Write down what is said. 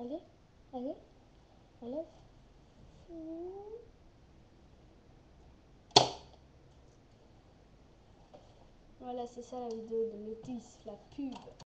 Allez, allez, enlève. Voilà, c'est ça la vidéo de Lotus, la pub.